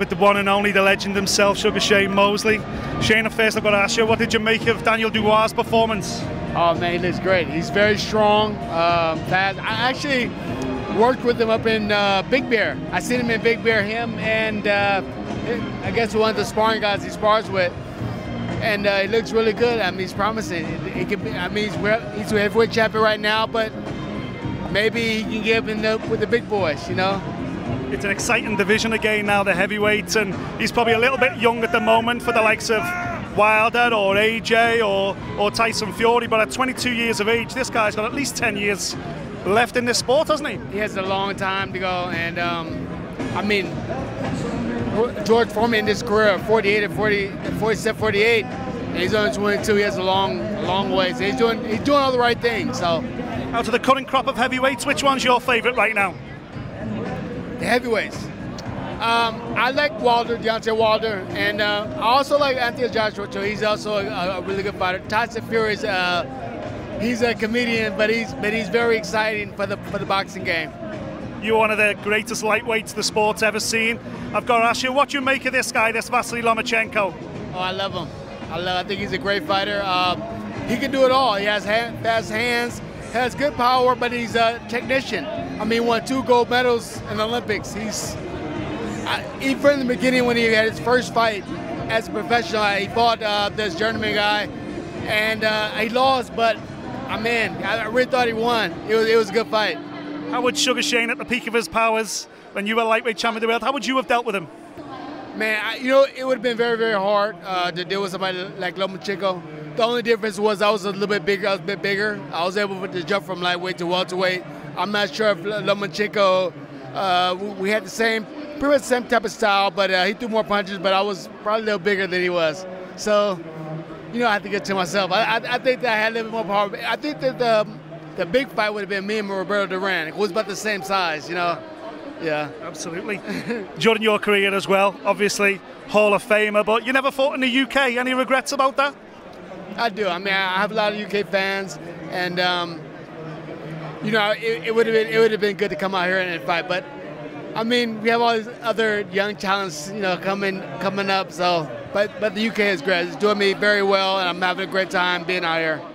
With the one and only, the legend himself, Sugar Shane Mosley. Shane, first I've got to ask you, what did you make of Daniel Dubois' performance? Oh man, looks great. He's very strong, um, fast. I actually worked with him up in uh, Big Bear. I seen him in Big Bear, him and uh, I guess one of the sparring guys he spars with. And uh, he looks really good. I mean, he's promising. He could be, I mean, he's, he's a heavyweight champion right now, but maybe he can get in the, with the big boys, you know? It's an exciting division again now, the heavyweights, and he's probably a little bit young at the moment for the likes of Wilder or AJ or, or Tyson Fury, but at 22 years of age, this guy's got at least 10 years left in this sport, hasn't he? He has a long time to go, and um, I mean, George Foreman in his career, 48 and 40, 47, 48, and he's only 22. He has a long, long ways. He's doing, he's doing all the right things. So, out of the current crop of heavyweights, which one's your favourite right now? The heavyweights. Um, I like Wilder, Deontay Wilder, and uh, I also like Anthony Joshua too. He's also a, a really good fighter. Tyson Fury is uh, he's a comedian, but he's but he's very exciting for the for the boxing game. You're one of the greatest lightweights the sport's ever seen. I've got to ask you, what do you make of this guy, this Vasily Lomachenko? Oh, I love him. I love. I think he's a great fighter. Uh, he can do it all. He has hand, fast hands, has good power, but he's a technician. I mean, won two gold medals in the Olympics. He's even from the beginning when he had his first fight as a professional, he fought uh, this journeyman guy, and uh, he lost. But I uh, mean, I really thought he won. It was it was a good fight. How would Sugar Shane, at the peak of his powers, when you were lightweight champion of the world, how would you have dealt with him? Man, I, you know, it would have been very, very hard uh, to deal with somebody like Lomachenko. The only difference was I was a little bit bigger. I was a bit bigger. I was able to jump from lightweight to welterweight. I'm not sure if Lomachenko, uh, we had the same, pretty much the same type of style, but uh, he threw more punches, but I was probably a little bigger than he was. So, you know, I have to get to myself. I, I, I think that I had a little bit more power. I think that the, the big fight would have been me and Roberto Duran. It was about the same size, you know. Yeah. Absolutely. During your career as well, obviously, Hall of Famer, but you never fought in the UK. Any regrets about that? I do. I mean, I have a lot of UK fans, and um, you know, it, it would have been it would have been good to come out here and fight. But I mean, we have all these other young talents, you know, coming coming up. So, but but the UK is great. It's doing me very well, and I'm having a great time being out here.